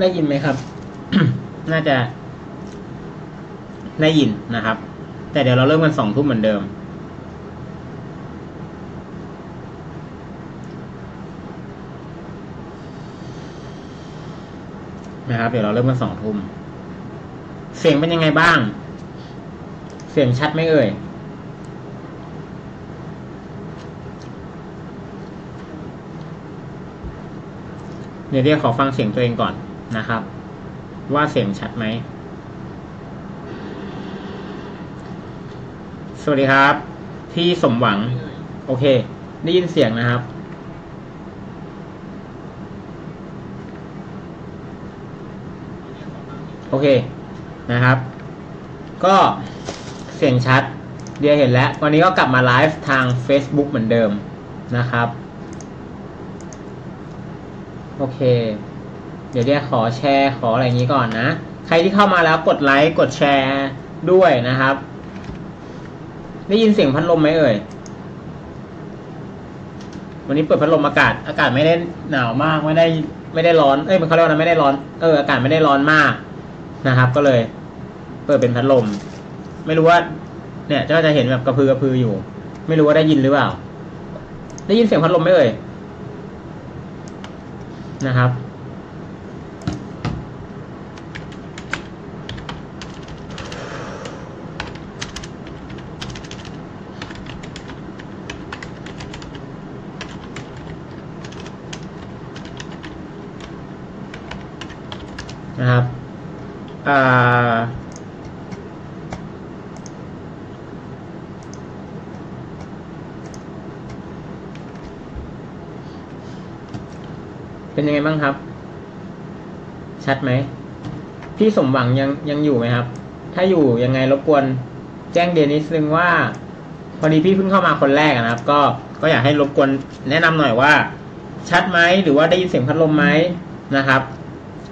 ได้ยินไหมครับ น่าจะ ได้ยินนะครับ แต่เดี๋ยวเราเริ่มกันสองทุ่มเหมือนเดิม นะครับ เดี๋ยวเราเริ่มกันสองทุ่ม เสียงเป็นยังไงบ้าง เสียงชัดไหมเอ่ยเดี๋ยวเดี๋ยวขอฟังเสียงตัวเองก่อน นะครับ ว่าเสียงชัดไหม สวัสดีครับ พี่สมหวัง โอเค ได้ยินเสียงนะครับ โอเคนะครับ ก็เสียงชัด เดียเห็นแล้ว วันนี้ก็กลับมาไลฟ์ทาง Facebook เหมือนเดิมนะครับ โอเค เดี๋ยวเดียขอแชร์ขออะไรอย่างนี้ก่อนนะ ใครที่เข้ามาแล้วกดไลค์กดแชร์ด้วยนะครับ ได้ยินเสียงพัดลมไหมเอ่ย วันนี้เปิดพัดลมอากาศ อากาศไม่ได้หนาวมากไม่ได้ไม่ได้ร้อน เอ้ยมันเขาเรียกว่าอะไม่ได้ร้อน เอออากาศไม่ได้ร้อนมากนะครับ ก็เลย เปิดเป็นพัดลม ไม่รู้ว่า เนี่ยเจ้าจะเห็นแบบกระพือกระพืออยู่ ไม่รู้ว่าได้ยินหรือเปล่า ได้ยินเสียงพัดลมไหมเอ่ยนะครับ อ่าเป็นยังไงบ้างครับ ชัดไหม พี่สมหวังยังยังอยู่ไหมครับ ถ้าอยู่ยังไงรบกวนแจ้งเดนนิดนึงว่า พอดีพี่เพิ่งเข้ามาคนแรกนะครับ ก็ก็อยากให้รบกวนแนะนำหน่อยว่า ชัดไหมหรือว่าได้ยินเสียงพัดลมไหมนะครับ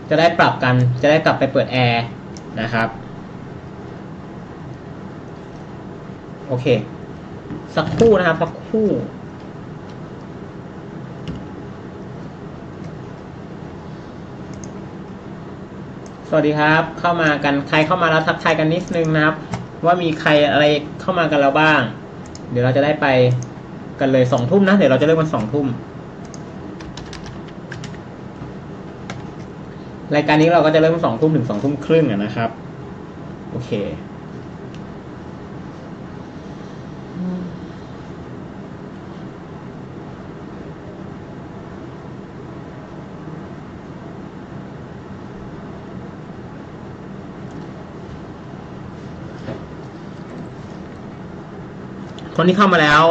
จะได้ปรับกันจะได้กลับไปเปิดแอร์นะครับโอเค สักครู่นะครับ สักครู่สวัสดีครับ เข้ามากันใครเข้ามาแล้วทักทายกันนิดนึงนะครับ ว่ามีใครอะไรเข้ามากันแล้วบ้าง เดี๋ยวเราจะได้ไปกันเลยสองทุ่มนะ เดี๋ยวเราจะเริ่มกันสองทุ่ม รายการนี้เราก็จะเริ่มสองทุ่มถึงสองทุ่มครึ่งนะครับ โอเคคนที่เข้ามาแล้ว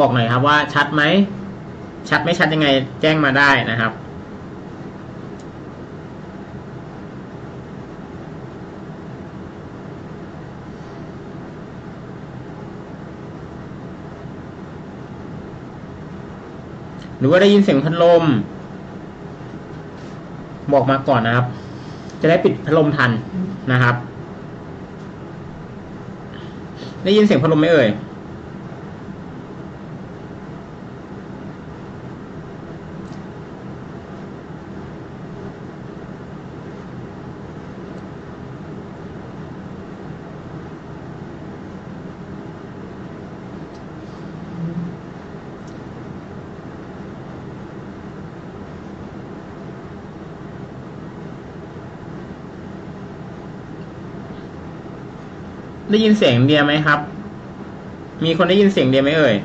บอกหน่อยครับว่าชัดไหม ชัดไม่ชัดยังไงแจ้งมาได้นะครับ หรือว่าได้ยินเสียงพัดลม บอกมาก่อนนะครับ จะได้ปิดพัดลมทันนะครับ ได้ยินเสียงพัดลมไหมเอ่ย ได้ยินเสียงเดียไหมครับ มีคนได้ยินเสียงเดียไหมเอ่ย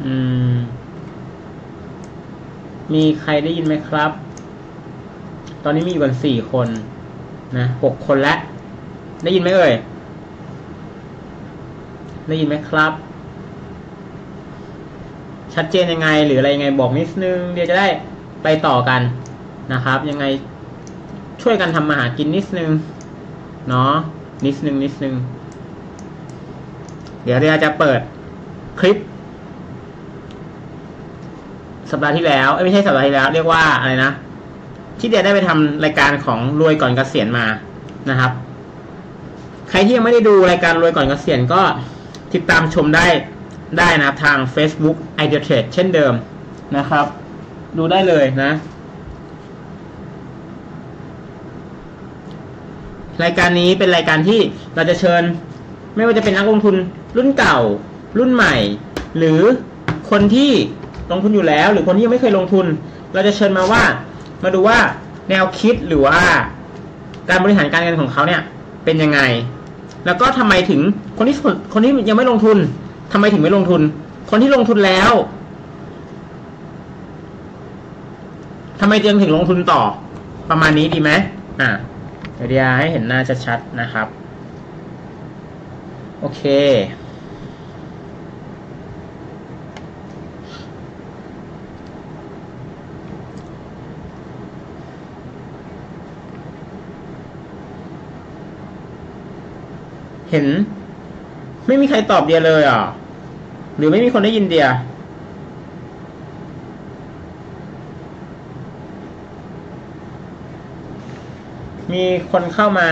อืม มี ใครได้ยินไหมครับ ตอนนี้มีอยู่กันสี่คนนะหกคนแล้ว ได้ยินไหมเอ่ย ได้ยินไหมครับ ชัดเจนยังไงหรืออะไรยังไงบอกนิดนึง เดี๋ยวจะได้ไปต่อกันนะครับ ยังไงช่วยกันทำมาหากินนิดนึงเนาะนิดนึงนิดนึง เดี๋ยวเดียจะเปิดคลิป สัปดาห์ที่แล้วไม่ใช่สัปดาห์ที่แล้ว เรียกว่าอะไรนะ ที่เดียได้ไปทำรายการของรวยก่อนเกษียณมานะครับ ใครที่ยังไม่ได้ดูรายการรวยก่อนเกษียณก็ติดตามชมได้ได้นะครับทาง Facebook i d e a Trade เช่นเดิมนะครับ ดูได้เลยนะ รายการนี้เป็นรายการที่เราจะเชิญ ไม่ว่าจะเป็นนักลงทุนรุ่นเก่า รุ่นใหม่ หรือคนที่ ลงทุนอยู่แล้ว หรือคนที่ยังไม่เคยลงทุน เราจะเชิญมาว่า มาดูว่าแนวคิดหรือว่า การบริหารการเงินของเขาเนี่ยเป็นยังไง แล้วก็ทำไมถึงคนที่คนที่ยังไม่ลงทุนทำไมถึงไม่ลงทุน คนที่ลงทุนแล้วทำไมจึงถึงลงทุนต่อประมาณนี้ดีไหมอ่าเดี๋ยวให้เห็นหน้าชัดๆนะครับ โอเค เห็น ไม่มีใครตอบเดียเลยอะ หรือไม่มีคนได้ยินเดียมีคนเข้ามา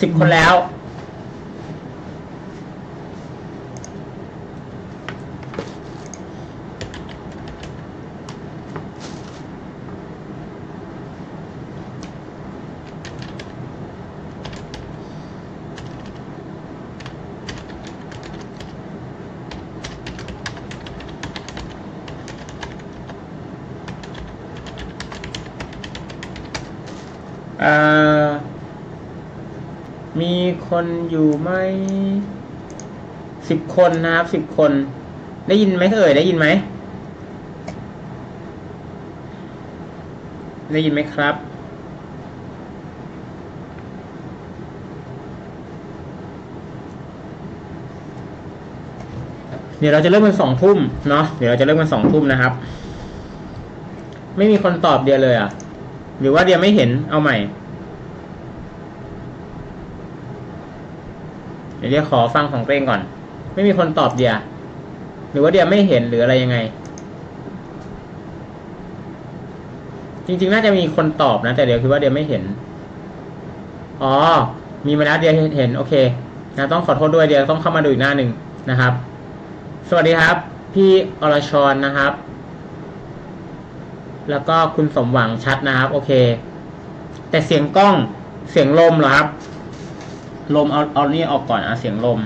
สิบคนแล้ว เอ่อ มี คนอยู่ไหมสิบคนนะครับสิบคน ได้ยินไหมเอ่ยได้ยินไหมได้ยินไหมครับเดี๋ยวเราจะเริ่มกันสองทุ่มเนาะเดี๋ยวเราจะเริ่มกันสองทุ่มนะครับ ไม่มีคนตอบเดียวเลยอะ หรือว่าเดียไม่เห็นเอาใหม่ เดี๋ยวขอฟังของตัวเองก่อน ไม่มีคนตอบเดีย หรือว่าเดียไม่เห็นหรืออะไรยังไง จริงๆ น่าจะมีคนตอบนะ แต่เดี๋ยวคิดว่าเดียไม่เห็น อ๋อ มีมาแล้วเดียเห็น โอเคนะต้องขอโทษด้วยเดียต้องเข้ามาดูอีกหน้าหนึ่งนะครับ สวัสดีครับ พี่อรชรนะครับ แล้วก็คุณสมหวังชัดนะครับ โอเค แต่เสียงกล้องเสียงลมเหรอครับ ลมเอาเอานี่ออกก่อนอะเสียงลม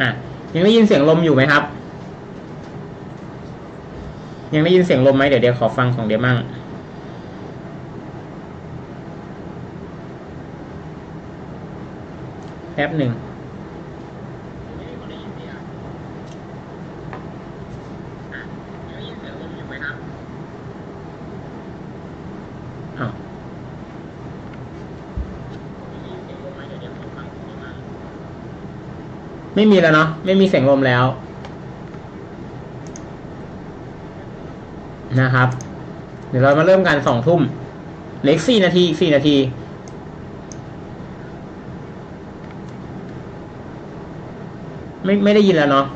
อะ ยังได้ยินเสียงลมอยู่ไหมครับ ยังได้ยินเสียงลมไหมเดี๋ยวเดี๋ยวขอฟังของเดี๋ยวมั่งแป๊บหนึ่งอ้าว ไม่มีแล้วเนาะไม่มีเสียงลมแล้ว นะครับ เดี๋ยวเรามาเริ่มกันสองทุ่มเหล็กสี่นาทีอีกสี่นาทีไม่ไม่ได้ยินแล้วเนาะ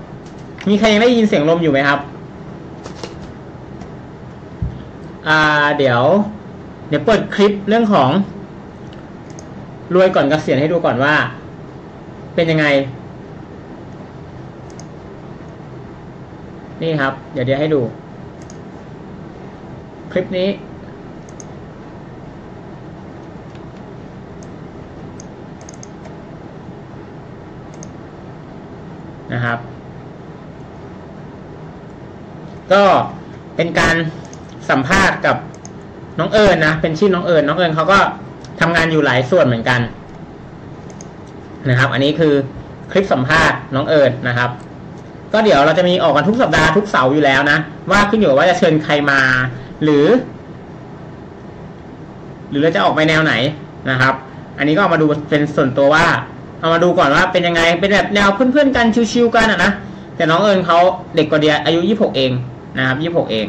มีใครยังได้ยินเสียงลมอยู่ไหมครับ อ่า เดี๋ยว เดี๋ยวเปิดคลิปเรื่องของ รวยก่อนเกษียณให้ดูก่อนว่า เป็นยังไง นี่ครับ เดี๋ยวเดี๋ยวให้ดู คลิปนี้ นะครับ ก็เป็นการสัมภาษณ์กับน้องเอิญนะเป็นชื่อน้องเอิญน้องเอิญเขาก็ทำงานอยู่หลายส่วนเหมือนกัน นะครับ อันนี้คือคลิปสัมภาษณ์น้องเอิญนะครับ ก็เดี๋ยวเราจะมีออกกันทุกสัปดาห์ทุกเสาร์อยู่แล้วนะ ว่าขึ้นอยู่ว่าจะเชิญใครมา หรือ หรือเราจะออกไปแนวไหนนะครับ อันนี้ก็ามาดูเป็นส่วนตัวว่า เอามาดูก่อนว่าเป็นยังไงเป็นแบบแนวเพื่อนๆกันชิวๆกันอะนะแต่น้องเอิญเขาเด็กกว่าเดียอายุยี่หกเองนะครับยี่หกเอง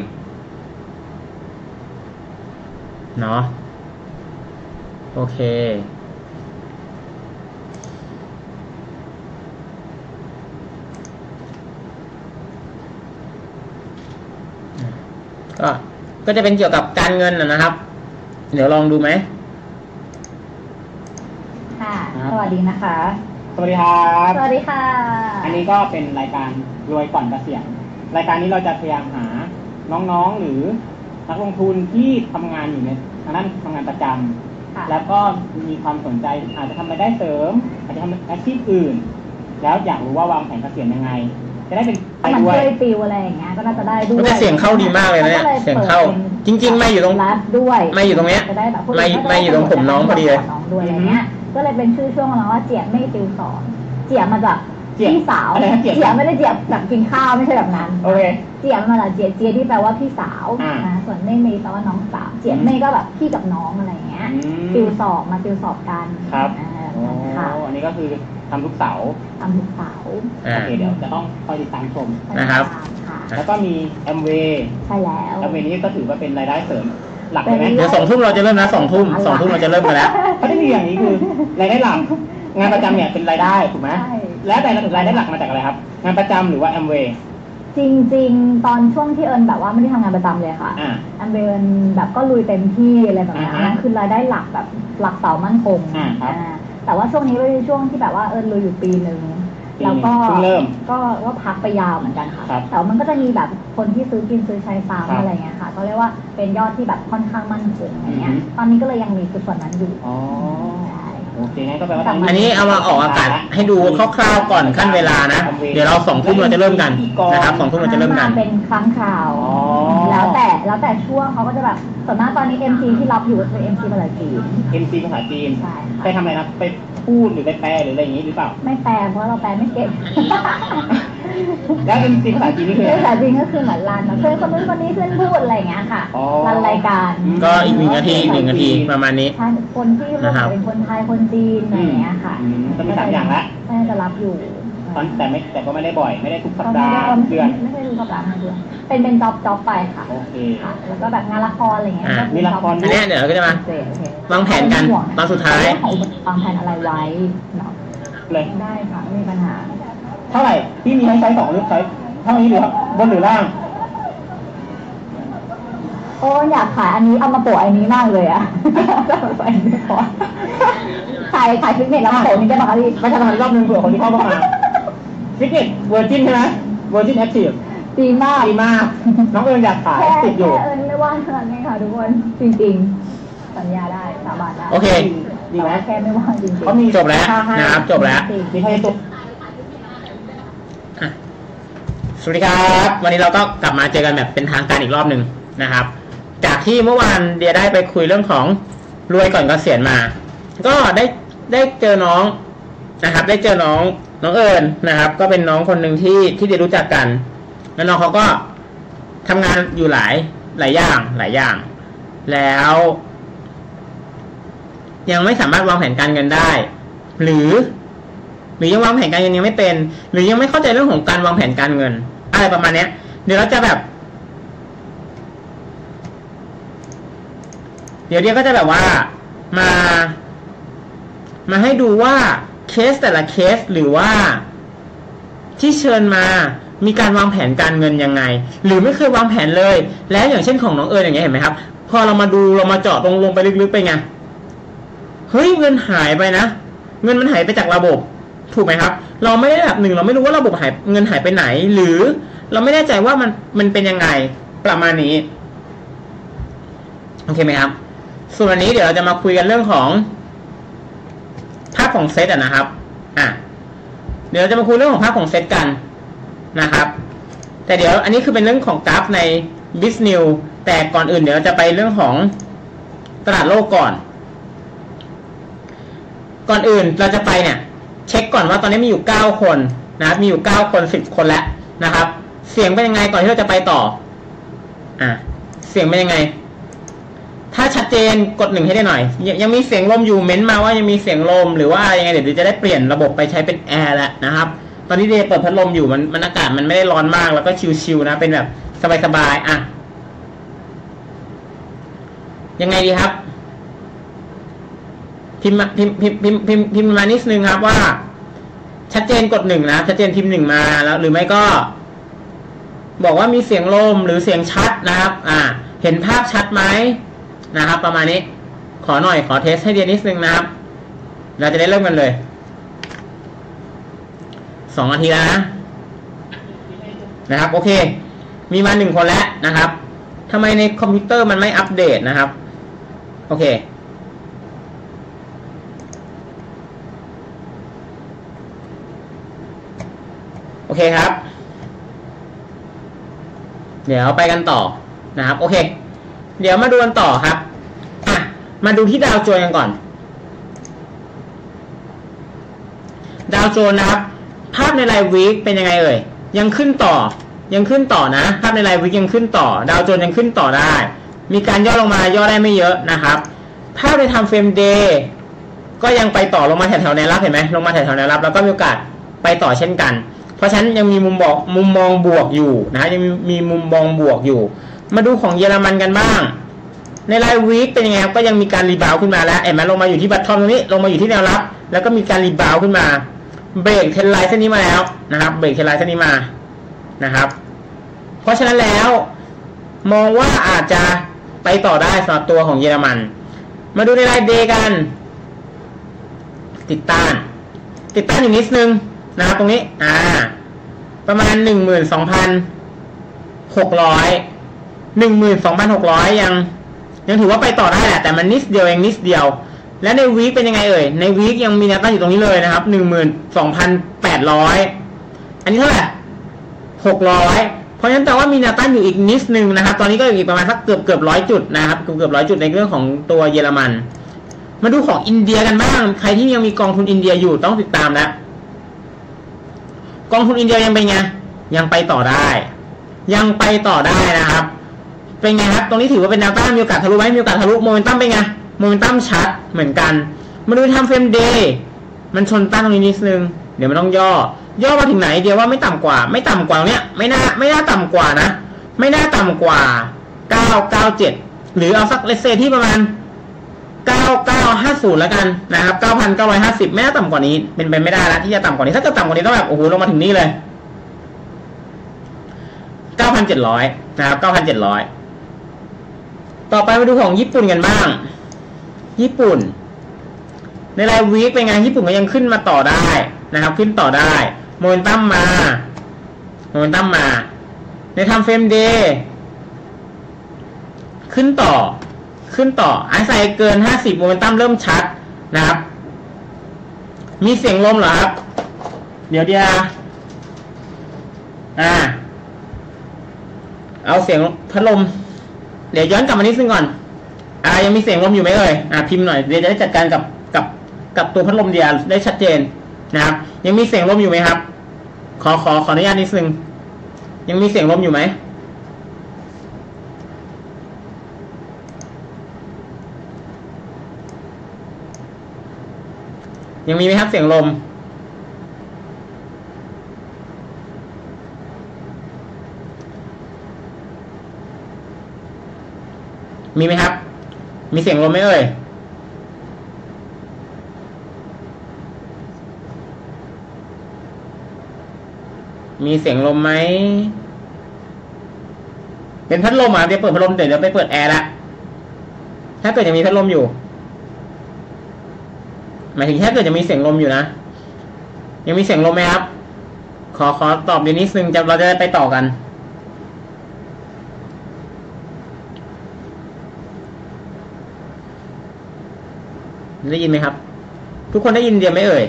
เนาะโอเค ก็ก็จะเป็นเกี่ยวกับการเงินนะนะครับ เดี๋ยวลองดูไหมค่ะครับสวัสดีนะคะ สวัสดีครับสวัสดีค่ะ อันนี้ก็เป็นรายการรวยก่อนเกษียณรายการนี้เราจะพยายามหาน้องๆหรือนักลงทุนที่ทำงานอยู่ในทางด้านทำงานประจำค่ะแล้วก็มีความสนใจอาจจะทำรายได้เสริม อาจจะทำอาชีพอื่น แล้วอยากรู้ว่าวางแผนเกษียณยังไง จะได้เป็นไปมันด้วยช่วยฟิลอะไรอย่างเงี้ยก็น่าจะได้ด้วยมันจะเสียงเข้าดีมากเลยนะเนี่ยก็เสียงเข้าปิดจริง ๆ ไม่อยู่ตรงรัดด้วยไม่อยู่ตรงเนี้ยจะได้แบบไม่ไม่อยู่ตรงผมน้องพอดีเลยน้องด้วยอะไรเงี้ย ก็เลยเป็นชื่อช่วงของเราว่าเจียบไม่ฟิลสอนเจียบมาจากเจียบพี่สาวอะไรนะเจียบเจียบไม่ได้เจียบแบบกินข้าวไม่ใช่แบบนั้นโอเคเจียบมาจากเจียเจียที่แปลว่าพี่สาวอ่านะส่วนเม่เมย์แปลว่าน้องสาวเจียบเม่ก็แบบพี่กับน้องอะไรเงี้ยอืมฟิลสอบมาฟิลสอบกันครับอ่าโอ้ค่ะอันนี้ก็คือ ทำทุกเสาร์ทำทุกเสาร์อ่า โอเคเดี๋ยวจะต้องคอยติดตามชม นะครับ ค่ะแล้วก็มีแอมเวย์ใช่แล้วแอมเวย์นี้ก็ถือว่าเป็นรายได้เสริมหลักเลยไหมเดี๋ยวสองทุ่มเราจะเริ่มนะสองทุ่มสองทุ่มเราจะเริ่มกันแล้ว เขาได้มีอย่างนี้คือรายได้หลักงานประจำเนี่ยเป็นรายได้ถูกไหมใช่ แล้วแต่รายได้หลักมาจากอะไรครับ งานประจำหรือว่าแอมเวย์จริงๆ ตอนช่วงที่เอิญแบบว่าไม่ได้ทำงานประจำเลยค่ะอ่าอันเอิญแบบก็ลุยเต็มที่อะไรแบบนี้อ่าฮะนั่นคือรายได้หลักแบบหลักเสามั่นคงอ่าครับ อ่า แต่ว่าช่วงนี้ก็เป็นช่วงที่แบบว่าเอิญลุยอยู่ปีหนึ่งปีหนึ่งแล้วก็เพิ่งเริ่มก็ก็พักไปยาวเหมือนกันค่ะ ครับแต่ว่ามันก็จะมีแบบคนที่ซื้อกินซื้อใช้ครับซ้ำอะไรเงี้ยค่ะ ก็เรียกว่าเป็นยอดที่แบบค่อนข้างมั่นคงอะไรเงี้ย อือฮึตอนนี้ก็เลยยังมีจุดส่วนนั้นอยู่ อ๋อใช่ โอเคงั้นก็แปลว่าตอันนี้เอามาออกอากาศให้ดูคร่าวๆก่อนขั้นเวลานะ เดี๋ยวเราสองทุ่มเราจะเริ่มกันนะครับสองทุ่มเราจะเริ่มกันาเป็นครั้งคราวอ๋อแล้วแต่แล้วแต่ช่วงเขาก็จะแบบส่วนมากตอนนี้ MC ที่รับอยู่ก็คือ MC ภาษาจีนเอ็มซีภาษาจีน ใช่ค่ะไปทำอะไรนะไป พูดหรือไปแปลหรืออะไรอย่างนี้หรือเปล่า ไม่แปลเพราะเราแปลไม่เก่งแล้วเอ็มซีภาษาจีนนี่คืออะไรภาษาจีนก็คือเหมือนรันแบบเพื่อนคนนู้นคนนี้ขึ้นพูดอะไรอย่างเงี้ยค่ะอ๋อรันรายการก็อีกหนึ่งนาทีอีกหนึ่งนาทีประมาณนี้ใช่คนที่ร่วมนะครับเป็นคนไทยคนจีนอะไรอย่างเงี้ยค่ะอืมก็มีสามอย่างละน่าจะรับอยู่ ตอนแต่ไม่แต่ก็ไม่ได้บ่อย ไม่ได้ทุกสัปก็ดาห์ไม่เดือนไม่ได้รู้สัปดาห์เดือนเป็นเป็นจ็อบจ็อบไปค่ะโอเคค่ะแล้วก็แบบงานละครอะไรเงี้ยอ่าก็มีละครอันเนี้ยเดี๋ยวเราก็จะมาโอเคโอเควางแผนกันตอนสุดท้ายเรื่องของวางแผนอะไรไว้เนาะเลยได้ค่ะไม่มีปัญหา เท่าไหร่พี่มีให้ใช้สองหรือใช้เท่านี้หรือบนหรือล่างโอ้อยากขายอันนี้เอามาโปะอันนี้มากเลยอะอันนี้พอขายขายฟิตเนสแล้วมาโปะนี้ได้ปะคะพี่ไม่ใช่ทำรอบนึงเผื่อคนที่เข้ามา ฟิตเนส Virgin ใช่ไหม Virgin Active ดีมากดีมาก น้องเอิญอยากขายแค่ติดอยู่ แค่เอิญไม่ว่างขนาดนี้ค่ะทุกคน จริงๆ สัญญาได้สาบานได้โอเค ดีไหมแต่ว่าแค่ไม่ว่างจริงๆ เขามีจบแล้วนะครับจบแล้ว มีให้ตุ๊กอะสวัสดีครับ วันนี้เราก็กลับมาเจอกันแบบเป็นทางการอีกรอบหนึ่งนะครับ จากที่เมื่อวานเดียได้ไปคุยเรื่องของรวยก่อนเกษียณมา ก็ได้ได้เจอน้องนะครับ ได้เจอน้อง น้องเอิญนะครับ ก็เป็นน้องคนหนึ่งที่ที่เดียรู้จักกัน แล้วน้องเขาก็ทำงานอยู่หลายหลายอย่างหลายอย่าง แล้ว ยังไม่สามารถวางแผนการเงินได้ หรือ หรือยังวางแผนการเงินยังไม่เป็น หรือยังไม่เข้าใจเรื่องของการวางแผนการเงิน อะไรประมาณเนี้ย เดี๋ยวเราจะแบบ เดี๋ยวเดียวก็จะแบบว่ามา มาให้ดูว่า เคสแต่ละเคสหรือว่า ที่เชิญมามีการวางแผนการเงินยังไง หรือไม่เคยวางแผนเลย แล้วอย่างเช่นของน้องเอิญอย่างเงี้ยเห็นไหมครับ พอเรามาดูเรามาเจาะลงลงไปลึกๆไปไงเฮ้ยเงินหายไปนะ เงินมันหายไปจากระบบ ถูกไหมครับ เราไม่ได้แบบหนึ่งเราไม่รู้ว่าระบบหายเงินหายไปไหน หรือเราไม่แน่ใจว่ามันมันเป็นยังไงประมาณนี้โอเคไหมครับ ส่วนวันนี้เดี๋ยวเราจะมาคุยกันเรื่องของ ภาพของเซตอะนะครับ อะ เดี๋ยวจะมาคุยเรื่องของภาพของเซตกันนะครับ แต่เดี๋ยวอันนี้คือเป็นเรื่องของกราฟใน b i z n e w แต่ก่อนอื่นเดี๋ยวจะไปเรื่องของตลาดโลกก่อน ก่อนอื่นเราจะไปเนี่ย เช็คก่อนว่าตอนนี้มีอยู่ 9 คนนะครับ มีอยู่ 9 คน 10 คนแล้วนะครับ เสียงเป็นยังไงก่อนที่เราจะไปต่อ อะ เสียงเป็นยังไง ถ้าชัดเจนกดหนึ่งให้ได้หน่อยย,ยังมีเสียงลมอยู่เม้นต์มาว่ายังมีเสียงลมหรือว่ายังไงเดี๋ยวจะได้เปลี่ยนระบบไปใช้เป็นแอร์แล้วนะครับ ตอนนี้เดย์เปิดพัดลมอยู่มันมันอากาศมันไม่ได้ร้อนมากแล้วก็ชิลๆนะ เป็นแบบสบายๆอะ ยังไงดีครับ พิมพ์มาพิมพ์พิมพ์พิมพ์พิมพ์พิมพ์มานิดนึงครับว่า ชัดเจนกดหนึ่งนะชัดเจนพิมพ์หนึ่งมาแล้ว หรือไม่ก็ บอกว่ามีเสียงลมหรือเสียงชัดนะครับ อ่า เห็นภาพชัดไหม นะครับ ประมาณนี้ขอหน่อยขอ test ให้เดียนิดนึงนะครับ เราจะได้เริ่มกันเลยสองนาทีแล้วนะนะครับ โอเค มีมาหนึ่งคนแล้วนะครับทำไมในคอมพิวเตอร์มันไม่อัปเดตนะครับ โอเค โอเคครับ เดี๋ยวไปกันต่อนะครับ โอเค เดี๋ยวมาดูกันต่อครับอะมาดูที่ดาวโจนส์กันก่อน ดาวโจนส์นะครับ ภาพในรายวีคเป็นยังไงเอ่ย ยังขึ้นต่อ ยังขึ้นต่อนะ ภาพในรายวีคยังขึ้นต่อ ดาวโจนส์ยังขึ้นต่อได้ มีการย่อลงมา ย่อได้ไม่เยอะนะครับ ภาพใน time frame day ก็ยังไปต่อลงมาแถวๆแนวรับเห็นไหมลงมาแถวๆแนวรับแล้วก็มีโอกาสไปต่อเช่นกัน เพราะฉะนั้นยังมีมุมบอกมุมมองบวกอยู่นะยังมีมุมมองบวกอยู่ มาดูของเยอรมันกันบ้าง ในราย week เป็นยังไงครับก็ยังมีการ rebound ขึ้นมาแล้วเห็นไหมลงมาอยู่ที่ bottom ตรงนี้ ลงมาอยู่ที่แนวรับ แล้วก็มีการ rebound ขึ้นมา break trend line เส้นนี้มาแล้วนะครับ break trend line เส้นนี้มานะครับ เพราะฉะนั้นแล้ว มองว่าอาจจะไปต่อได้สำหรับตัวของเยอรมัน มาดูในรายเดย์กัน ติดต้าน ติดต้านอยู่นิดนึงนะครับตรงนี้ อ่า ประมาณหนึ่งหมื่นสองพันหกร้อย หนึ่งหมื่นสองพันหกร้อยยังยังถือว่าไปต่อได้แหละแต่มันนิดเดียวเองนิดเดียว แล้วในวีคเป็นยังไงเอ่ยในวีคยังมีแนวต้านอยู่ตรงนี้เลยนะครับหนึ่งหมื่นสองพันแปดร้อยอันนี้เท่าไหร่หกร้อยเพราะฉะนั้นแต่ว่ามีแนวต้านอยู่อีกนิดนึงนะครับ ตอนนี้ก็อีกประมาณสักเกือบเกือบร้อยจุดนะครับเกือบเกือบร้อยจุดในเรื่องของตัวเยอรมัน มาดูของอินเดียกันบ้างใครที่ยังมีกองทุนอินเดียอยู่ต้องติดตามแล้วกองทุนอินเดียยังเป็นไงยังไปต่อได้ ยังไปต่อได้นะครับ เป็นไงครับ ตรงนี้ถือว่าเป็นแนวต้านมีโอกาสทะลุไหมมีโอกาสทะลุโมเมนตัมเป็นไงโมเมนตัมชัดเหมือนกัน มาดูทำเฟรมเดย์มันชนต้านตรงนี้นิดนึง เดี๋ยวมันต้องย่อ ย่อมาถึงไหน เดียวว่าไม่ต่ำกว่า ไม่ต่ำกว่าเนี้ยไม่น่าไม่น่าต่ำกว่านะ ไม่น่าต่ำกว่า 997 หรือเอาสักเลเซที่ประมาณ 9950 แล้วกันนะครับ 9,950 ไม่น่าต่ำกว่านี้ เป็นไปไม่ได้แล้วที่จะต่ำกว่านี้ถ้าเกิดต่ำกว่านี้ต้องแบบโอ้โหลงมาถึงนี่เลย 9,700 นะครับ 9,700 ต่อไปมาดูของญี่ปุ่นกันบ้าง ญี่ปุ่น ในราย week เป็นไงญี่ปุ่นก็ยังขึ้นมาต่อได้นะครับ ขึ้นต่อได้โมเมนตัมมาโมเมนตัมมา ใน time frame day ขึ้นต่อ ขึ้นต่อไอซ์ไซเกิน 50 โมเมนตัมเริ่มชัดนะครับ มีเสียงลมเหรอครับ เดี๋ยวเดียวอ่า เอาเสียงพัดลม เดี๋ยวย้อนกลับมานิดนึงก่อน อ่า ยังมีเสียงลมอยู่ไหมเอ่ย อ่า พิมพ์หน่อย เดี๋ยวจะได้จัดการกับกับกับตัวพัดลมเดียวได้ชัดเจนนะครับ ยังมีเสียงลมอยู่ไหมครับ ขอขอขออนุญาตนิดนึง ยังมีเสียงลมอยู่ไหม ยังมีไหมครับเสียงลม มีไหมครับ มีเสียงลมไหมเอ่ยมีเสียงลมไหม เป็นพัดลมอะเดี๋ยวเปิดพัดลมเดี๋ยวเดี๋ยวไปเปิดแอร์ละ ถ้าเกิดยังมีพัดลมอยู่ หมายถึงถ้าเกิดจะมีเสียงลมอยู่นะ ยังมีเสียงลมไหมครับ ขอขอตอบเดี๋ยวนิดนึงจะเราจะได้ไปต่อกัน ได้ยินไหมครับ ทุกคนได้ยินเดียวไหมเอ่ย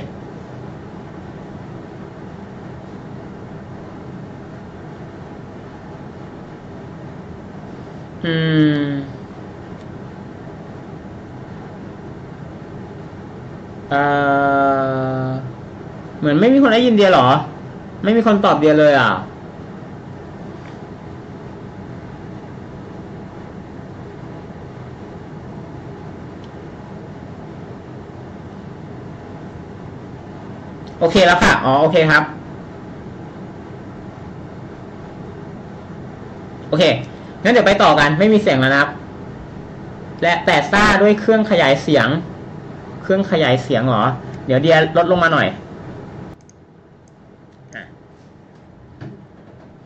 อืม เอ่อ เหมือนไม่มีคนได้ยินเดียหรอ ไม่มีคนตอบเดียเลยอะ โอเคแล้วค่ะ อ๋อ โอเคครับ โอเค งั้นเดี๋ยวไปต่อกัน ไม่มีเสียงแล้วนะครับ และแต่ซ่าด้วยเครื่องขยายเสียง เครื่องขยายเสียงเหรอ เดี๋ยวเดียลดลงมาหน่อย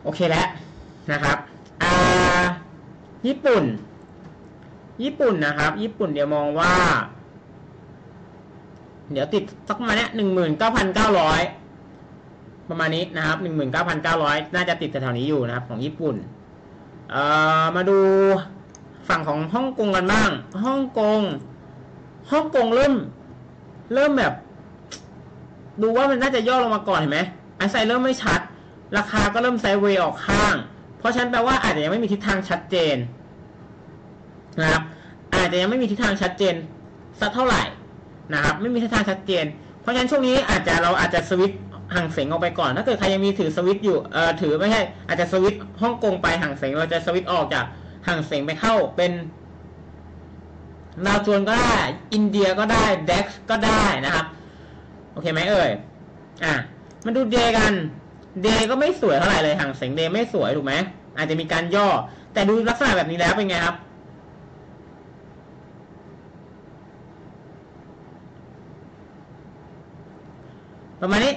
โอเคแล้วนะครับ อ่า ญี่ปุ่น ญี่ปุ่นนะครับ ญี่ปุ่นเดี๋ยวมองว่า เดี๋ยวติดสักประมาณเนี้ยหนึ่งหมื่นเก้าพันเก้าร้อยประมาณนี้นะครับหนึ่งหมื่นเก้าพันเก้าร้อยน่าจะติดแถวๆนี้อยู่นะครับ ของญี่ปุ่น เอ่อ มาดูฝั่งของฮ่องกงกันบ้าง ฮ่องกง ฮ่องกงเริ่ม เริ่มแบบ ดูว่ามันน่าจะย่อลงมาก่อนเห็นไหมไอไซเริ่มไม่ชัด ราคาก็เริ่มไซเวย์ออกข้าง เพราะฉะนั้นแปลว่าอาจจะยังไม่มีทิศทางชัดเจนนะครับ อาจจะยังไม่มีทิศทางชัดเจนสักเท่าไหร่ นะครับไม่มีทิศทางชัดเจน เพราะฉะนั้นช่วงนี้อาจจะเราอาจจะสวิตห่างเสงออกไปก่อนถ้าเกิดใครยังมีถือสวิตอยู่เอ่อถือไม่ใช่อาจจะสวิตฮ่องกงไปห่างเสงเราจะสวิตออกจากห่างเสงไปเข้าเป็นดาวโจนก็ได้ อินเดียก็ได้เด็กก็ได้นะครับ โอเคไหมเอ่ยอะมาดูเดยกันเดก็ไม่สวยเท่าไหร่เลยห่างเสงเดไม่สวยถูกไหมอาจจะมีการย่อ แต่ดูลักษณะแบบนี้แล้วเป็นไงครับ ประมาณนี้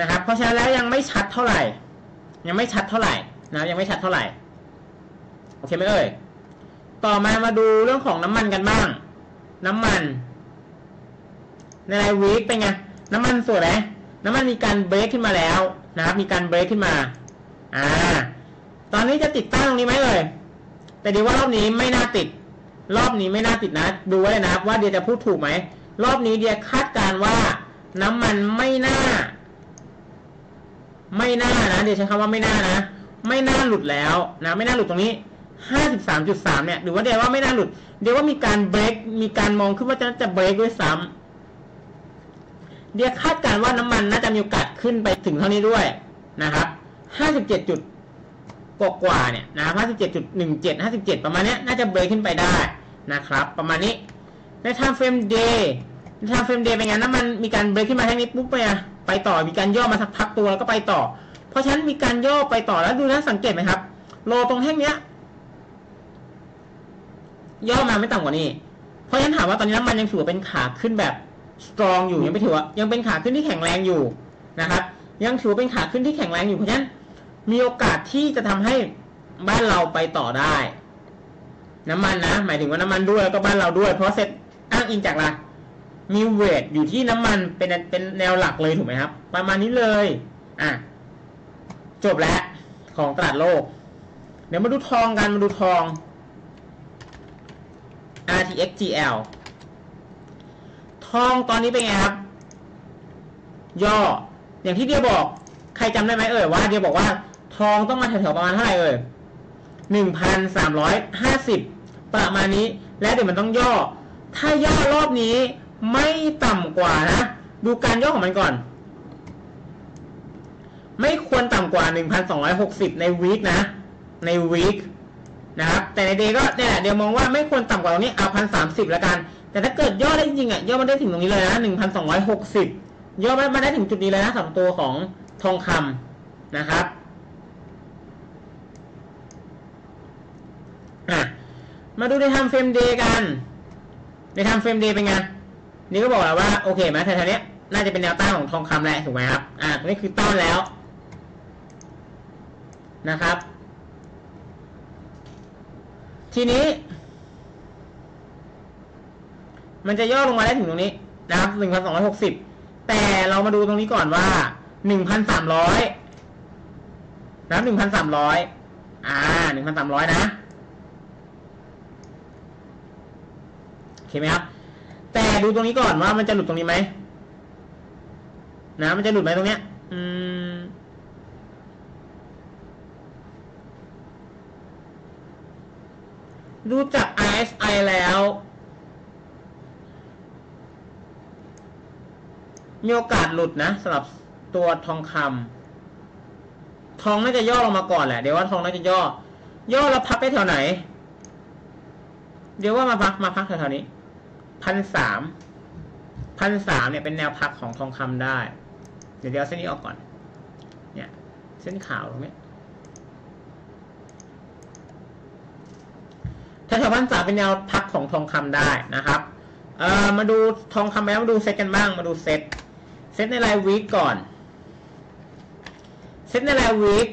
นะครับ เพราะฉะนั้นแล้วยังไม่ชัดเท่าไหร่ ยังไม่ชัดเท่าไหร่นะยังไม่ชัดเท่าไหร่ โอเคไหมเอ่ย ต่อมามาดูเรื่องของน้ำมันกันบ้าง น้ำมันในรายวีคเป็นไง น้ำมันสวยไหมน้ำมันมีการเบรกขึ้นมาแล้วนะครับ มีการเบรกขึ้นมา อ่า ตอนนี้จะติดตั้งตรงนี้ไหมเอ่ยแต่ดีว่ารอบนี้ไม่น่าติด รอบนี้ไม่น่าติดนะ ดูไว้นะว่าเดียจะพูดถูกไหม รอบนี้เดียคาดการณ์ว่าน้ำมันไม่น่า ไม่น่านะเดี๋ยวใช้คำว่าไม่น่านะ ไม่น่าหลุดแล้วนะ ไม่น่าหลุดตรงนี้53.3เนี่ยหรือว่าเดี๋ยวว่าไม่น่าหลุด เดี๋ยวว่ามีการเบรกมีการมองขึ้นว่าจะจะเบรกด้วยซ้ำเดี๋ยวคาดการณ์ว่าน้ำมันน่าจะมีโอกาสขึ้นไปถึงเท่านี้ด้วยนะครับ57จุดกว่าเนี่ยนะครับ57.17 57ประมาณนี้น่าจะเบรกขึ้นไปได้ นะครับ ประมาณนี้ใน time frame day ใน time frame day เป็นไงน้ำมันมีการเบรกขึ้นมาแค่นี้ปุ๊บไปอะไปต่อมีการย่อมาสักพักตัวแล้วก็ไปต่อ เพราะฉะนั้นมีการย่อไปต่อแล้วดูนะสังเกตไหมครับ low ตรงแท่งเนี้ยย่อมาไม่ต่ำกว่านี้ เพราะฉะนั้นถามว่าตอนนี้น้ำมันยังถือว่าเป็นขาขึ้นแบบสตรองอยู่ยังไม่ถือว่ายังเป็นขาขึ้นที่แข็งแรงอยู่นะครับ ยังถือว่าเป็นขาขึ้นที่แข็งแรงอยู่เพราะฉะนั้นมีโอกาสที่จะทำให้บ้านเราไปต่อได้ น้ำมันนะ หมายถึงว่าน้ำมันด้วยแล้วก็บ้านเราด้วย เพราะเซ็ตอ้างอิงจากอะไรมีเวทอยู่ที่น้ำมันเป็นเป็นแนวหลักเลยถูกไหมครับ ประมาณนี้เลยอะจบแล้วของตลาดโลก เดี๋ยวมาดูทองกันมาดูทอง RTXGL ทองตอนนี้เป็นไงครับ ย่อ อย่างที่เดียบอก ใครจำได้ไหมเอ่ยว่าเดียบอกว่า ทองต้องมาแถวๆประมาณเท่าไหร่เอ่ยหนึ่งพันสามร้อยห้าสิบ ประมาณนี้ แล้วเดี๋ยวมันต้องย่อ ถ้าย่อรอบนี้ไม่ต่ำกว่านะ ดูการย่อของมันก่อน ไม่ควรต่ำกว่า 1,260 ในวีคนะ ใน week นะครับ แต่ใน day ก็เนี่ยเดียมองว่าไม่ควรต่ำกว่าตรงนี้เอาพันสามสิบละกัน แต่ถ้าเกิดย่อได้จริงๆอะย่อมาได้ถึงตรงนี้เลยนะ1,260ย่อมาได้ถึงจุดนี้เลยนะสำหรับตัวของทองคำนะครับ อะ มาดูใน time frame day กันใน time frame day เป็นไงนี่ก็บอกแล้วว่าโอเคไหมแถวๆเนี้ยน่าจะเป็นแนวต้านของทองคำแหละถูกไหมครับ อ่าตรงนี้คือต้านแล้วนะครับ ทีนี้ มันจะย่อลงมาได้ถึงตรงนี้นะครับหนึ่งพันสองร้อยหกสิบแต่เรามาดูตรงนี้ก่อนว่าหนึ่งพันสามร้อยนะครับหนึ่งพันสามร้อยอ่าหนึ่งพันสามร้อยนะ โอเคไหมครับ แต่ดูตรงนี้ก่อนว่ามันจะหลุดตรงนี้ไหมนะมันจะหลุดไหมตรงเนี้ย อืมดูจาก RSI แล้ว มีโอกาสหลุดนะสำหรับตัวทองคำทองน่าจะย่อลงมาก่อนแหละ เดี๋ยวว่าทองน่าจะย่อ ย่อแล้วพักได้แถวไหน เดี๋ยวว่ามาพักมาพักแถวๆนี้ พันสามพันสามเนี่ยเป็นแนวพักของทองคำได้ เดี๋ยวเดี๋ยวเส้นนี้ออกก่อน เนี่ย เส้นขาวตรงนี้ถ้าแถวพันสามเป็นแนวพักของทองคำได้นะครับ เอ่อมาดูทองคำแล้วมาดูเซ็ตกันบ้าง มาดู SET SET ในราย week ก่อน เซ็ตในราย week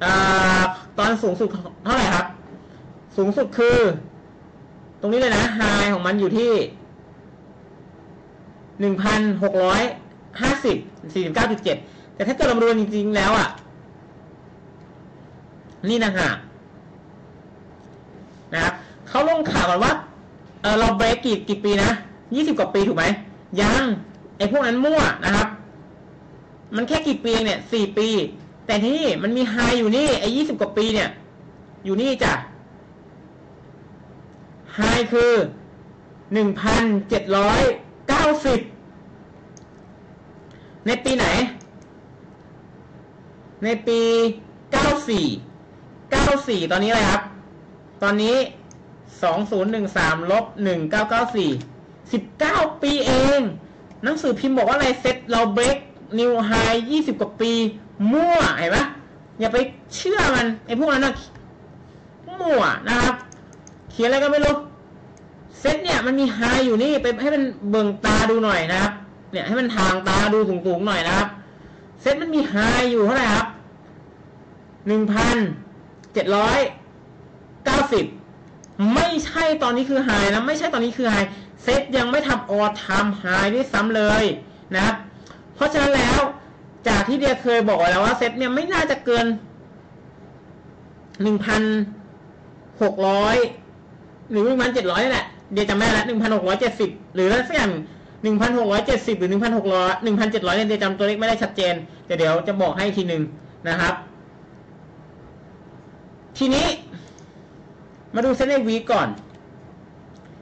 เอ่อตอนสูงสุดเท่าไหร่ครับ สูงสุดคือ รงนี้เลยนะไฮของมันอยู่ที่หนึ่งพันหกร้อยห้าสิบสี่สิบเก้าจุดเจ็ดแต่ถ้าเกิดเราดูจริง ๆ แล้วอะ นี่นะฮะนะครับเขาลงข่าวกันว่าเออเราเบรกกี่กี่ปีนะยี่สิบกว่าปีถูกไหม ยังไอ้พวกนั้นมั่วนะครับ มันแค่กี่ปีเนี่ยสี่ปี แต่ที่นี่มันมีไฮอยู่นี่ไอ้ยี่สิบกว่าปีเนี่ย อยู่นี่จ้ะ ไฮคือหนึ่งพันเจ็ดร้อยเก้าสิบในปีไหน ในปีเก้าสี่เก้าสี่ตอนนี้อะไรครับ ตอนนี้สองศูนย์หนึ่งสามลบหนึ่งเก้าเก้าสี่สิบเก้าปีเอง หนังสือพิมพ์บอกว่าอะไรเซ็ตเราเบรกนิวไฮยี่สิบกว่าปี มั่วเห็นปะอย่าไปเชื่อมันไอ้พวกนั้นนะมั่วนะครับ เขียนอะไรก็ไม่รู้ เซตเนี่ยมันมีไฮอยู่นี่ไปให้มันเบิ่งตาดูหน่อยนะครับ เนี่ยให้มันทางตาดูสูงๆหน่อยนะครับ เซตมันมีไฮอยู่เท่าไหร่ครับหนึ่งพันเจ็ดร้อยเก้าสิบไม่ใช่ตอนนี้คือไฮนะไม่ใช่ตอนนี้คือไฮเซตยังไม่ทำออทำไฮด้วยซ้ำเลยนะครับ เพราะฉะนั้นแล้วจากที่เดียเคยบอกแล้วว่าเซตเนี่ยไม่น่าจะเกินหนึ่งพันหกร้อยหรือหนึ่งพันเจ็ดร้อยนี่แหละ เดียจำไม่ได้ละหนึ่งพันหกร้อยเจ็ดสิบหรืออะไรสักอย่างหนึ่งพันหกร้อยเจ็ดสิบหรือหนึ่งพันหกร้อยหนึ่งพันเจ็ดร้อยเนี่ยเดียจำตัวเลขไม่ได้ชัดเจน แต่เดี๋ยวจะบอกให้ทีหนึ่งนะครับ ทีนี้ มาดูเซตในวีก่อน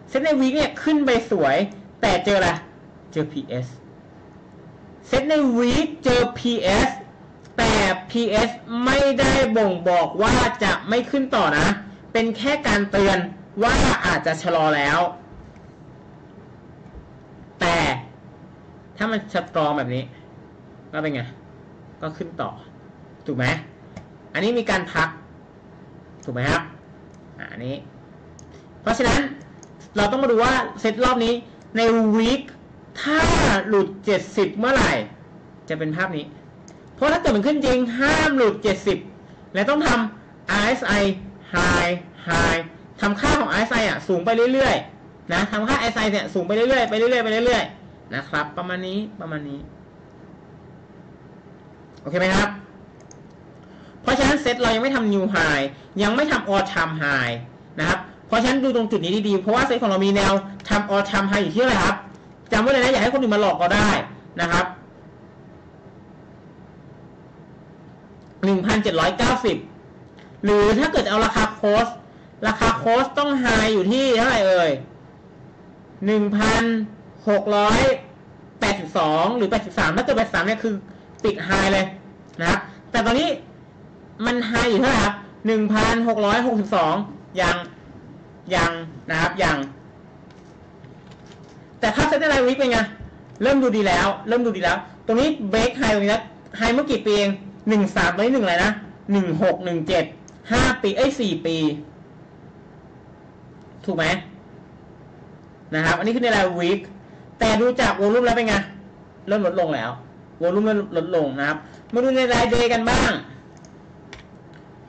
เซตในวีเนี่ยขึ้นไปสวย แต่เจออะไรเจอ PS เซตในวีคเจอ PS แต่ PS ไม่ได้บ่งบอกว่าจะไม่ขึ้นต่อนะ เป็นแค่การเตือน ว่าอาจจะชะลอแล้ว แต่ถ้ามันสตรองแบบนี้ ก็เป็นไง ก็ขึ้นต่อ ถูกไหมอันนี้มีการพัก ถูกไหมครับอะอันนี้ เพราะฉะนั้นเราต้องมาดูว่าเซตรอบนี้ในวีคถ้าหลุด 70 เมื่อไหร่ จะเป็นภาพนี้ เพราะถ้าเกิดมันขึ้นจริงห้ามหลุด 70 และต้องทำ RSI high high ทำค่าของ RSI อะสูงไปเรื่อยๆนะทำค่า RSI เนี่ยสูงไปเรื่อยๆไปเรื่อยๆไปเรื่อยๆนะครับ ประมาณนี้ประมาณนี้ โอเคไหมครับ เพราะฉะนั้นเซตเรายังไม่ทำ new high ยังไม่ทำ all time high นะครับเพราะฉะนั้นดูตรงจุดนี้ดีๆเพราะว่าเซตของเรามีแนวทำ all time high อยู่ที่อะไรครับจำไว้เลยนะอย่าให้คนอื่นมาหลอกเราได้นะครับ1,790หรือถ้าเกิดเอาราคาโคส ราคาโคสต้องไฮอยู่ที่เท่าไหร่เอ่ย1,682หกร้อยแปดสิบสองหรือ83ถ้าเกิด83เนี่ยคือปิดไฮเลยนะครับ แต่ตอนนี้มันไฮอยู่เท่าไหร่ครับ1,662ยังยังนะครับยัง แต่ภาเซตในรายวิกเป็นไงเริ่มดูดีแล้ว เริ่มดูดีแล้ว ตรงนี้เบรกไฮตรงนี้แล้วไฮเมื่อกี่ปีเองหนึ่งสามตอนนี้หนึ่งอะไรนะหนึ่งหกหนึ่งเจ็ดห้าปีเอ้ยสี่ปี ถูกไหมนะครับ อันนี้คือในรายวิกแต่ดูจากวอลุ่มแล้วเป็นไงเริ่มลดลงแล้ววอลุ่มเริ่มลดลงนะครับ มาดูในรายเดย์กันบ้าง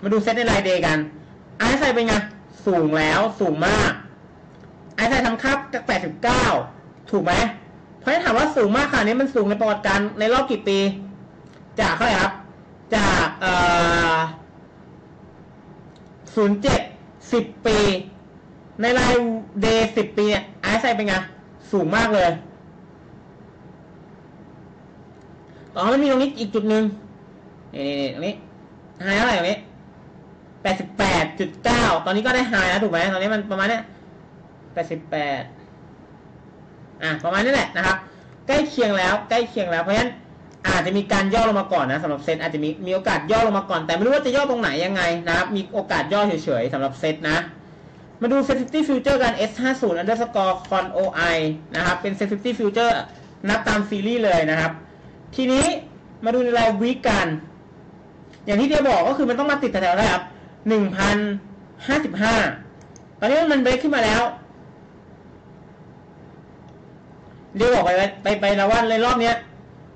มาดูเซตในรายเดย์กันไอซ์ไซเป็นไงสูงแล้วสูงมากไอซ์ไซทำค่าจาก89 ถูกไหมเพราะฉะนั้นถามว่าสูงมากขนาดนี้มันสูงในประวัติการในรอบกี่ปี จากเท่าไหร่ครับ จากเอ่อ07 10 ปี ในรายเดย์10ปีเนี่ยไอซ์ไซเป็นไงสูงมากเลยต่อมันมีตรงนี้อีกจุดหนึ่งนี่นี่ตรงนี้ไฮเท่าไหร่ตรงนี้แปดสิบแปดจุดเก้าตอนนี้ก็ได้ไฮแล้วถูกไหมตอนนี้มันประมาณเนี้ยแปดสิบแปดอะประมาณนี้แหละนะครับ ใกล้เคียงแล้วใกล้เคียงแล้วเพราะฉะนั้นอาจจะมีการย่อลงมาก่อนนะสำหรับเซตอาจจะมีมีโอกาสย่อลงมาก่อน แต่ไม่รู้ว่าจะย่อตรงไหนยังไงนะครับ มีโอกาสย่อเฉยๆสำหรับเซตนะ มาดู sensitivity future กัน S50 underscore con OI นะครับ เป็น sensitivity future นับตามซีรีส์เลยนะครับ ทีนี้มาดูในรายวีกัน อย่างที่เดียบอกก็คือมันต้องมาติดแถวๆได้ครับหนึ่งพันห้าสิบห้าตอนนี้มันเบรกขึ้นมาแล้ว เดียบอกไปไปไปแล้วว่าในรอบเนี้ย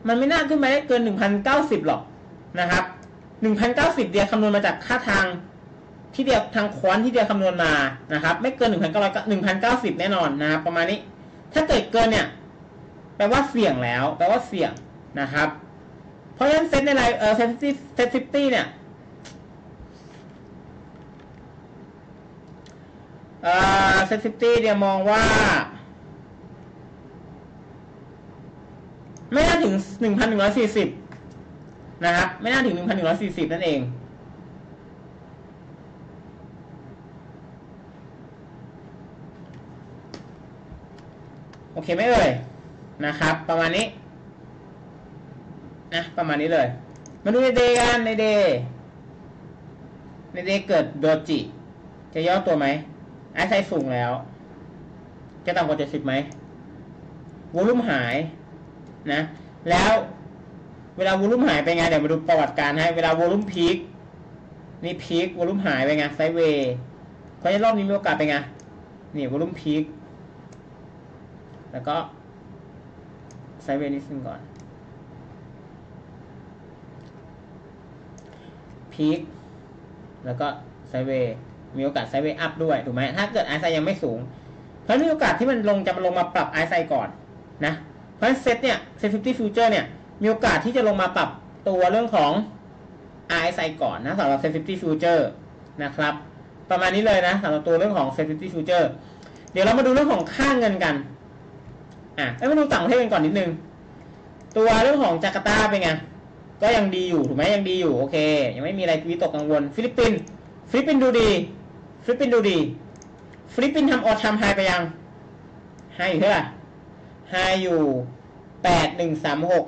มันไม่น่าขึ้นไปได้เกินหนึ่งพันเก้าสิบหรอกนะครับหนึ่งพันเก้าสิบเดียคำนวณมาจากค่าทาง ที่เดียวทางควอนที่เดียวคำนวณมานะครับ ไม่เกินหนึ่งพันเก้าร้อยหนึ่งพันเก้าสิบแน่นอนนะครับประมาณนี้ ถ้าเกิดเกินเนี่ยแปลว่าเสี่ยงแล้ว แปลว่าเสี่ยงนะครับ เพราะฉะนั้นเซตในไลน์เออเซตซิเซตซิตี้เนี่ยเออเซตซิตี้เนี่ยมองว่า ไม่น่าถึงหนึ่งพันหนึ่งร้อยสี่สิบนะครับ ไม่น่าถึงหนึ่งพันหนึ่งร้อยสี่สิบนั่นเอง โอเคไหมเอ่ยนะครับ ประมาณนี้นะประมาณนี้เลย มาดูในเดกันในเดใน day เกิด doji จะย่อตัวไหมไอซ์ไซสูงแล้ว จะต่ำกว่าเจ็ดสิบไหม volume หายนะ แล้วเวลา volume หายไปไงเดี๋ยวมาดูประวัติการให้เวลา volume peak นี่ peak volume หายไปไง sideway เพราะฉะนั้นรอบนี้มีโอกาสไปไงนี่ volume peak แล้วก็ sideway นิดนึงก่อนpeak แล้วก็ sideway มีโอกาส sideway up ด้วยถูกไหมถ้าเกิด RSI ยังไม่สูง เพราะมีโอกาสที่มันลงจะมาลงมาปรับ RSI ก่อนนะ เพราะเซตเนี่ย SET50 future เนี่ย มีโอกาสที่จะลงมาปรับตัวเรื่องของ RSI ก่อนนะสำหรับ SET fifty future นะครับ ประมาณนี้เลยนะสำหรับตัวเรื่องของ Sensitivity Future เดี๋ยวเรามาดูเรื่องของค่าเงินกัน อะเอ้ยมาดูต่างประเทศกันก่อนนิดนึง ตัวเรื่องของจาการ์ตาเป็นไง ก็ยังดีอยู่ถูกไหมยังดีอยู่โอเค ยังไม่มีอะไรวิตกกังวล ฟิลิปปินส์ฟิลิปปินส์ดูดี ฟิลิปปินส์ดูดี ฟิลิปปินส์ทำ all time high ไปยัง high อยู่เท่าไหร่ high อยู่แปดหนึ่งสามหก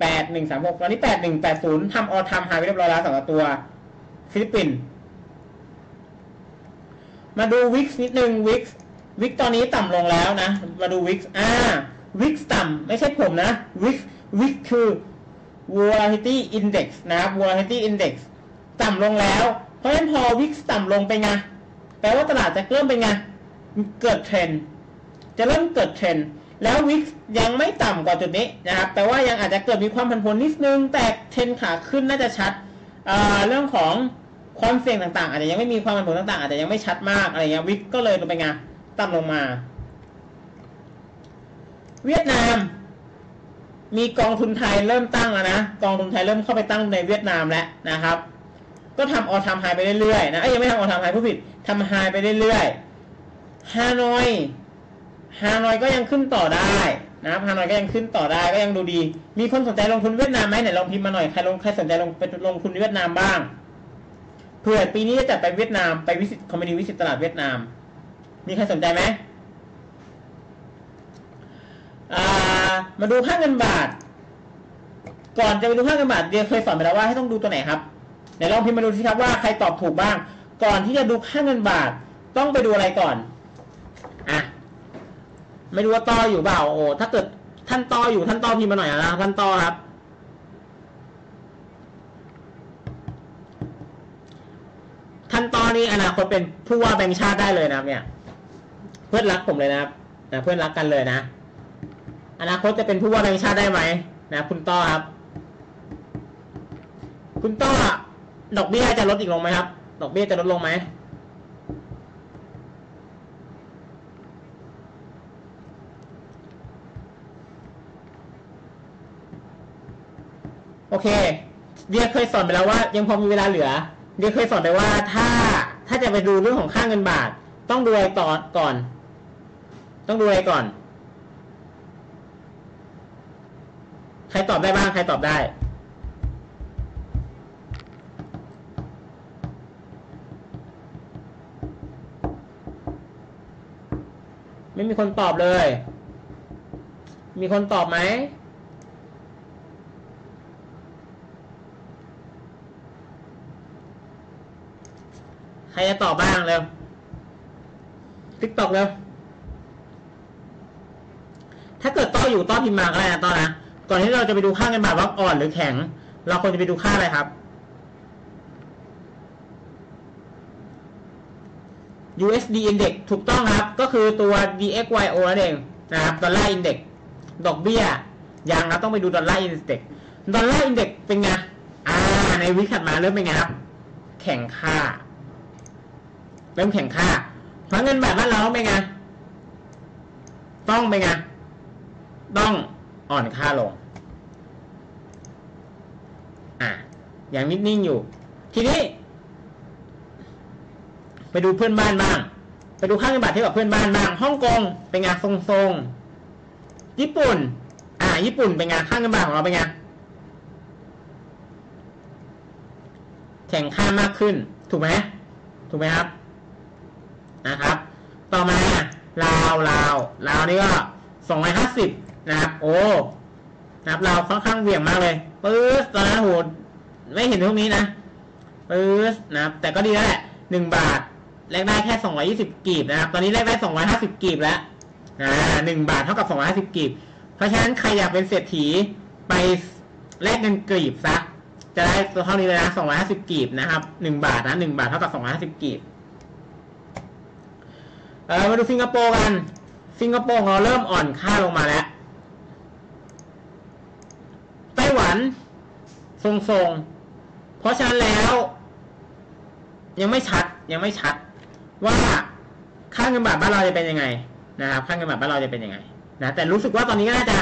แปดหนึ่งสามหกตอนนี้แปดหนึ่งแปดศูนย์ทำ all time high ไปเรียบร้อยแล้วสำหรับตัว ฟิลิปปินส์มาดูวิกนิดนึงวิก วิกตอนนี้ต่ำลงแล้วนะ มาดูวิกอ่าวิกต่ำไม่ใช่ผมนะวิกวิกคือ volatility index นะครับ volatility index ต่ำลงแล้ว เพราะฉะนั้นพอ VIX ต่ำลงไปไงแปลว่าตลาดจะเริ่มเป็นไงเกิดเทรนด์จะเริ่มเกิดเทรนด์แล้ว VIX ยังไม่ต่ำกว่าจุดนี้นะครับแต่ว่ายังอาจจะเกิดมีความผันผวนนิดนึง แต่เทรนด์ขาขึ้นน่าจะชัดเรื่องของความเสี่ยงต่างๆ อาจจะยังไม่มีความผันผวนต่างๆ อาจจะยังไม่ชัดมากอะไรเงี้ยวิกก็เลยลงไปไง ต่ำลงมา เวียดนาม มีกองทุนไทยเริ่มตั้งแล้วนะกองทุนไทยเริ่มเข้าไปตั้งในเวียดนามแล้วนะครับ ก็ทำออทำไฮไปเรื่อยๆนะเอ้ยยังไม่ทำออทำไฮผู้ผิดทำไฮไปเรื่อยๆฮานอยฮานอยก็ยังขึ้นต่อได้นะครับฮานอยก็ยังขึ้นต่อได้ก็ยังดูดี มีคนสนใจลงทุนเวียดนามไหมไหนลองพิมพ์มาหน่อยใครลงใครสนใจลงไปลงทุนเวียดนามบ้างเผื่อปีนี้จะจัดไปเวียดนามไปวิสิตคอมมิวนีวิสิตตลาดเวียดนาม มีใครสนใจไหมมาดูค่าเงินบาท ก่อนจะไปดูค่าเงินบาทเดียเคยสอนไปแล้วว่าให้ต้องดูตัวไหนครับไหนลองพิมพ์มาดูสิครับว่าใครตอบถูกบ้าง ก่อนที่จะดูค่าเงินบาท ต้องไปดูอะไรก่อนอะไม่รู้ว่าต่ออยู่เปล่าโอ้ถ้าเกิดท่านต่ออยู่ท่านต่อพิมพ์มาหน่อยนะท่านต่อครับท่านต่อนี่อนาคตเป็นผู้ว่าแบงค์ชาติได้เลยนะครับเนี่ย พื่อนรักผมเลยนะครับนะเพื่อนรักกันเลยนะ อนาคตจะเป็นผู้ว่าแบงชาติได้ไหมนะ คุณต้อครับ คุณต้อดอกเบี้ยจะลดอีกลงไหมครับ ดอกเบี้ยจะลดลงไหมโอเค เดียเคยสอนไปแล้วว่า ยังพอมีเวลาเหลือ เดียเคยสอนไปว่าถ้าถ้าจะไปดูเรื่องของค่าเงินบาท ต้องดูอะไรต่อก่อน ต้องดูอะไรก่อน ใครตอบได้บ้าง ใครตอบได้ ไม่มีคนตอบเลย มีคนตอบไหมใครจะตอบบ้างเร็วติ๊กตอกเร็ว ถ้าเกิดต้ออยู่ต้อพิมพ์มาก็ได้นะต้อนะ ก่อนที่เราจะไปดูค่าเงินบาทว่าอ่อนหรือแข็ง เราควรจะไปดูค่าอะไรครับ USD Index ถูกต้องครับ ก็คือตัว DXY นั่นเองนะครับ dollar index ดอกเบี้ย ยังนะต้องไปดู dollar index dollar index เป็นไง อ่า ใน week ถัดมาเริ่มเป็นไงครับ แข็งค่า เริ่มแข็งค่าเพราะเงินบาทบ้านเราเป็นไง ต้องเป็นไง ต้องอ่อนค่าลง อะยังนิ่งๆอยู่ ทีนี้ ไปดูเพื่อนบ้านบ้าง ไปดูค่าเงินบาทเทียบกับเพื่อนบ้านบ้าง ฮ่องกงเป็นไงทรงๆ ญี่ปุ่น อ่า ญี่ปุ่นเป็นไงค่าเงินบาทของเราเป็นไงแข่งข้ามมากขึ้น ถูกไหมถูกไหมครับ นะครับ ต่อมาลาวลาวลาวนี่ก็สองร้อยห้าสิบ นะครับ โอ้นะครับลาค่อนข้างเหวี่ยงมากเลยปื๊ดตอนนั้นโหไม่เห็นพวกนี้นะปื๊ดนะครับ แต่ก็ดีแล้วแหละหนึ่งบาทแลกได้แค่สองร้อยี่สิบกีบนะครับ ตอนนี้แลกได้สองร้อยห้าสิบกีบแล้วอ่าหนึ่งบาทเท่ากับสองร้อยห้าสิบกีบ เพราะฉะนั้นใครอยากเป็นเศรษฐีไปแลกเงินกีบซะจะได้ตัวเท่านี้เลยนะสองร้อยห้าสิบกีบนะครับหนึ่งบาทนะหนึ่งบาทเท่ากับสองร้อยห้าสิบกีบเออมาดูสิงคโปร์กัน สิงคโปร์เราเริ่มอ่อนค่าลงมาแล้ว ไต้หวัน ทรงๆ เพราะฉะนั้นแล้ว ยังไม่ชัดยังไม่ชัด ว่าค่าเงินบาทบ้านเราจะเป็นยังไงนะครับค่าเงินบาทบ้านเราจะเป็นยังไงนะแต่รู้สึกว่าตอนนี้ก็น่าจะ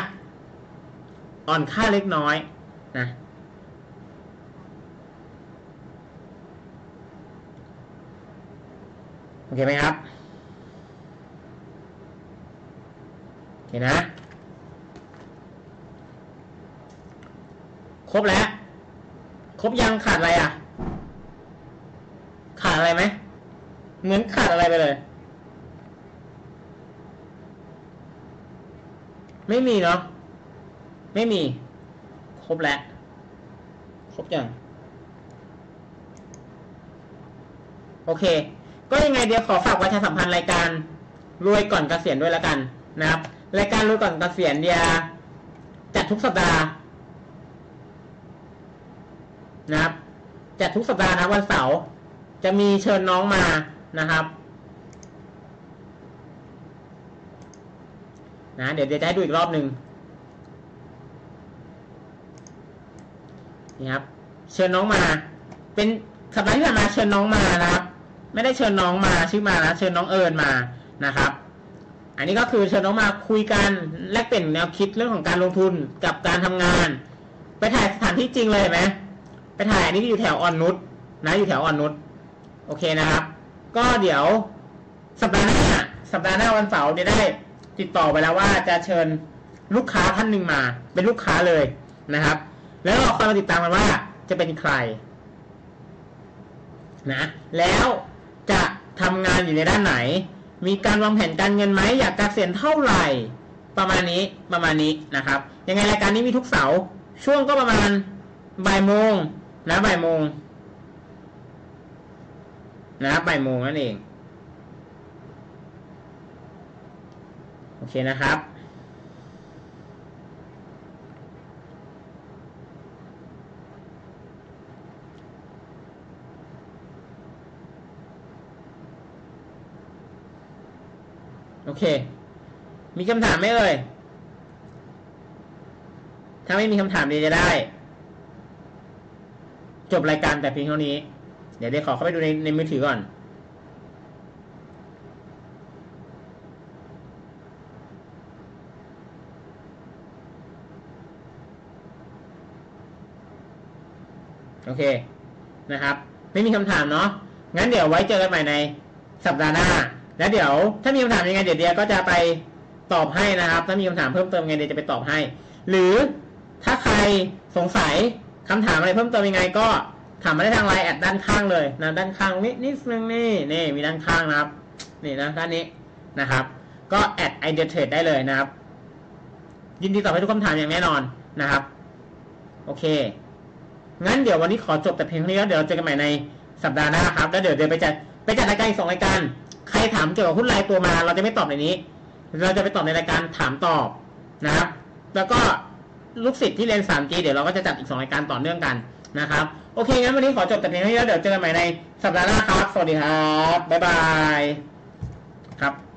อ่อนค่าเล็กน้อยนะโอเคไหมครับโอเคนะ ครบแล้ว ครบยังขาดอะไรอะ ขาดอะไรไหมเหมือนขาดอะไรไปเลย ไม่มีเนาะไม่มี ครบแล้วครบยังโอเค ก็ยังไงเดี๋ยวขอฝากประชาสัมพันธ์รายการรวยก่อนเกษียณด้วยแล้วกันนะครับ รายการรวยก่อนเกษียณเดียจัดทุกสัปดาห์ นะครับจัดทุกสัปดาห์นะวันเสาร์จะมีเชิญน้องมานะครับนะเดี๋ยวจะให้ดูอีกรอบหนึ่งนี่ครับ เชิญน้องมา เป็นสัปดาห์ที่ผ่านมาเชิญน้องมานะครับ ไม่ได้เชิญน้องมาชื่อมานะเชิญน้องเอิญมานะครับ อันนี้ก็คือเชิญน้องมาคุยกันแลกเปลี่ยนแนวคิดเรื่องของการลงทุนกับการทำงาน ไปถ่ายสถานที่จริงเลยไหม ไปถ่ายอันนี้อยู่แถวออนนุชนะอยู่แถวออนนุชโอเคนะครับ ก็เดี๋ยวสัปดาห์หน้าสัปดาห์หน้าวันเสาร์จะได้ติดต่อไปแล้วว่าจะเชิญลูกค้าท่านหนึ่งมา เป็นลูกค้าเลยนะครับ แล้วเราคอยมาติดตามกันว่าจะเป็นใครนะแล้วจะทำงานอยู่ในด้านไหน มีการวางแผนการเงินไหมอยากเกษียณเท่าไหร่ ประมาณนี้ประมาณนี้นะครับ ยังไงรายการนี้มีทุกเสาร์ช่วงก็ประมาณบ่ายโมง นะบ่ายโมงนะบ่ายโมงนั่นเอง โอเคนะครับ โอเค มีคำถามไหมเอ่ย ถ้าไม่มีคำถามเดียวจะได้ จบรายการแต่เพียงเท่านี้ เดี๋ยวเดี๋ยวขอเข้าไปดูในในมือถือก่อนโอเคนะครับ ไม่มีคำถามเนาะงั้นเดี๋ยวไว้เจอกันใหม่ในสัปดาห์หน้า แล้วเดี๋ยว ถ้ามีคำถามยังไงเดี๋ยวเดียก็จะไปตอบให้นะครับ ถ้ามีคำถามเพิ่มเติมยังไงเดี๋ยวจะไปตอบให้ หรือถ้าใครสงสัย คำถามอะไรเพิ่มเติมยังไงก็ถามมาได้ทาง LINE add ด้านข้างเลยนะด้านข้างนิดนิดนึงนี่นี่มีด้านข้างนะครับ นี่นะด้านนี้นะครับ ก็ add ไอเดียเทรดได้เลยนะครับ ยินดีตอบให้ทุกคำถามอย่างแน่นอนนะครับ โอเค งั้นเดี๋ยววันนี้ขอจบแต่เพียงเท่านี้แล้วเดี๋ยวเราเจอกันใหม่ในสัปดาห์หน้าครับ แล้วเดี๋ยวเดี๋ยวไปจัดไปจัดรายการอีกสองรายการ ใครถามเกี่ยวกับหุ้นรายตัวมา เราจะไม่ตอบในนี้ เราจะไปตอบในรายการถามตอบนะครับ แล้วก็ ลูกศิษย์ที่เรียน 3G เดี๋ยวเราก็จะจัดอีกสองรายการต่อเนื่องกันนะครับ โอเค งั้นวันนี้ขอจบแต่เพียงเท่านี้แล้วเดี๋ยวเจอกันใหม่ในสัปดาห์หน้าครับ สวัสดีครับ บ๊ายบาย ครับ